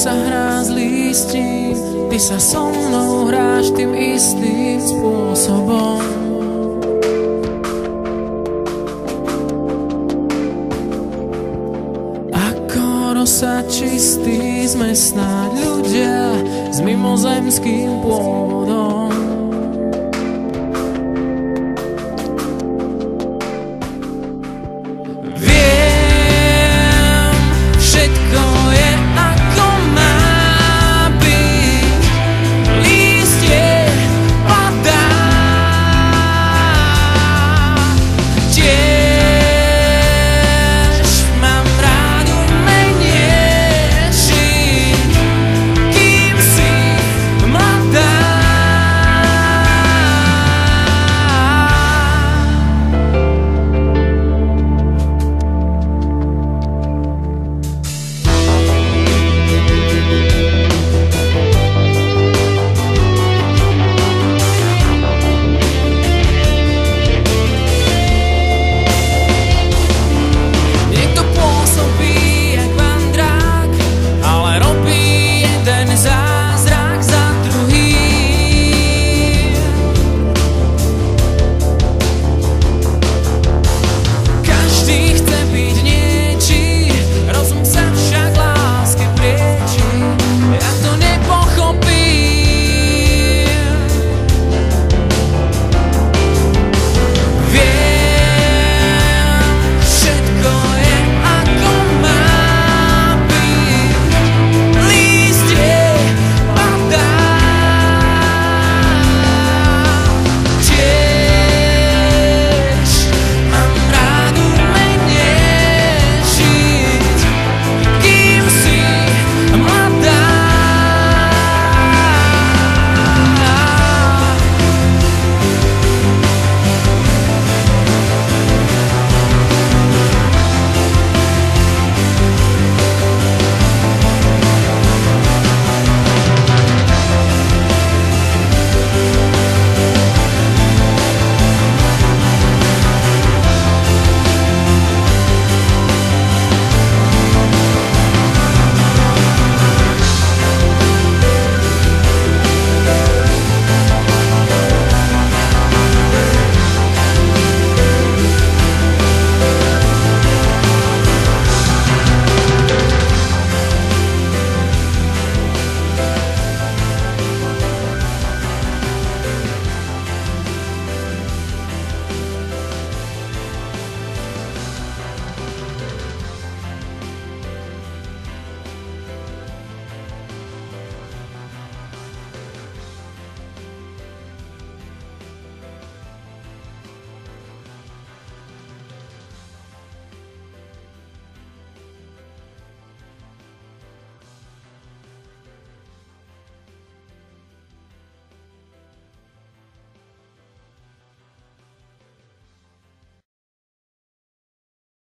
sa hrá s lístím, ty sa so mnou hráš tým istým spôsobom. Ako rosa čistý sme snáď ľudia s mimozemským pôvodom.